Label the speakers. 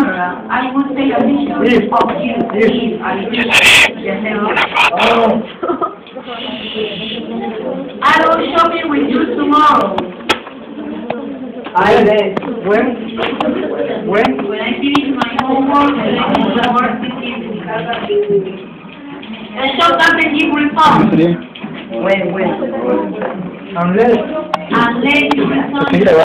Speaker 1: camera, I would take a picture of you if I Yes, hello. Oh. I will shopping with you tomorrow.
Speaker 2: I then When? When?
Speaker 1: When I finish my homework and I finish the work this evening. And show something you give refund
Speaker 2: When? When? Unless.
Speaker 1: unless you return